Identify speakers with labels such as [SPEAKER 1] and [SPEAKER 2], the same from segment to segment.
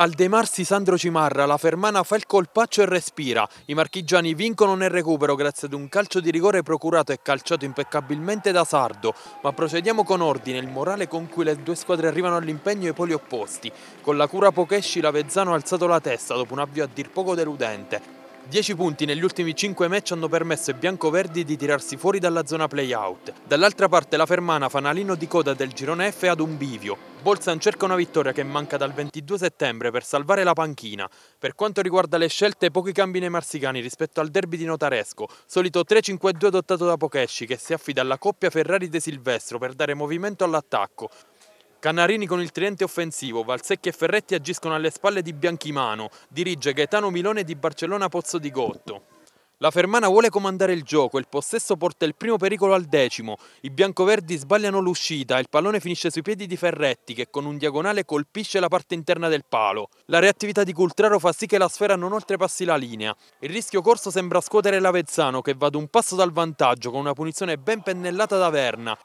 [SPEAKER 1] Al demarsi Sandro Cimarra, la Fermana fa il colpaccio e respira. I marchigiani vincono nel recupero grazie ad un calcio di rigore procurato e calciato impeccabilmente da Sardo. Ma procediamo con ordine, il morale con cui le due squadre arrivano all'impegno e i poli opposti. Con la cura Pochesci l'Avezzano ha alzato la testa dopo un avvio a dir poco deludente. 10 punti negli ultimi 5 match hanno permesso ai biancoverdi di tirarsi fuori dalla zona play-out. Dall'altra parte la Fermana, fanalino di coda del girone F ad un bivio. Bolzan cerca una vittoria che manca dal 22 settembre per salvare la panchina. Per quanto riguarda le scelte, pochi cambi nei marsicani rispetto al derby di Notaresco. Solito 3-5-2 adottato da Pochesci che si affida alla coppia Ferrari-De Silvestro per dare movimento all'attacco. Canarini con il tridente offensivo, Valsecchi e Ferretti agiscono alle spalle di Bianchimano, dirige Gaetano Milone di Barcellona Pozzo di Gotto. La Fermana vuole comandare il gioco, il possesso porta il primo pericolo al decimo, i biancoverdi sbagliano l'uscita, il pallone finisce sui piedi di Ferretti che con un diagonale colpisce la parte interna del palo. La reattività di Cultraro fa sì che la sfera non oltrepassi la linea. Il rischio corso sembra scuotere l'Avezzano che va ad un passo dal vantaggio con una punizione ben pennellata da Verna.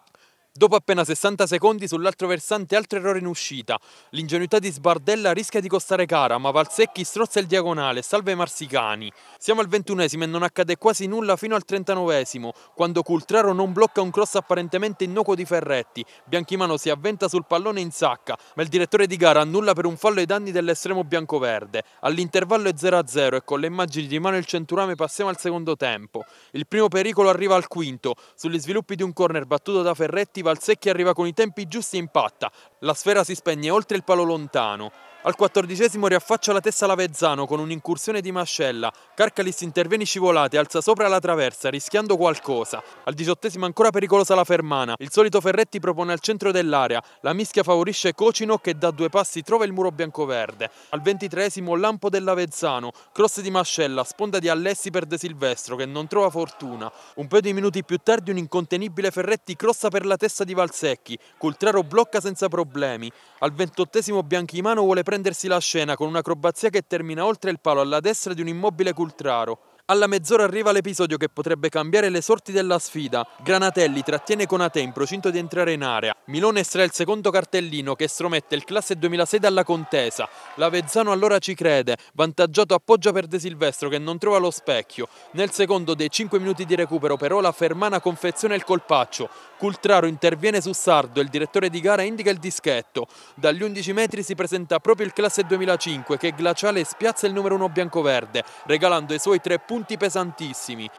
[SPEAKER 1] Dopo appena 60 secondi sull'altro versante altro errore in uscita. L'ingenuità di Sbardella rischia di costare cara, ma Valsecchi strozza il diagonale, salva i marsicani. Siamo al ventunesimo e non accade quasi nulla fino al trentanovesimo, quando Cultraro non blocca un cross apparentemente innocuo di Ferretti. Bianchimano si avventa sul pallone in sacca, ma il direttore di gara annulla per un fallo ai danni dell'estremo biancoverde. All'intervallo è 0-0 e con le immagini di Manuel Centurame passiamo al secondo tempo. Il primo pericolo arriva al quinto, sugli sviluppi di un corner battuto da Ferretti Valsecchi arriva con i tempi giusti e impatta. La sfera si spegne oltre il palo lontano. Al quattordicesimo riaffaccia la testa Lavezzano con un'incursione di mascella. Carcalis interviene scivolate, alza sopra la traversa, rischiando qualcosa. Al diciottesimo ancora pericolosa la Fermana. Il solito Ferretti propone al centro dell'area. La mischia favorisce Cocino che da due passi trova il muro biancoverde. Al ventitresimo lampo dell'Avezzano. Cross di mascella, sponda di Alessi per De Silvestro che non trova fortuna. Un paio di minuti più tardi un incontenibile Ferretti crossa per la testa di Valsecchi. Cultraro blocca senza problemi. Al ventottesimo Bianchimano vuole prendere riprendersi la scena con un'acrobazia che termina oltre il palo alla destra di un immobile Cultraro. Alla mezz'ora arriva l'episodio che potrebbe cambiare le sorti della sfida. Granatelli trattiene Conate in procinto di entrare in area. Milone estrae il secondo cartellino che estromette il classe 2006 dalla contesa. L'Avezzano allora ci crede. Vantaggiato appoggia per De Silvestro che non trova lo specchio. Nel secondo dei 5 minuti di recupero però la Fermana confeziona il colpaccio. Cultraro interviene su Sardo e il direttore di gara indica il dischetto. Dagli 11 metri si presenta proprio il classe 2005 che glaciale spiazza il numero 1 biancoverde regalando i suoi tre punti punti pesantissimi.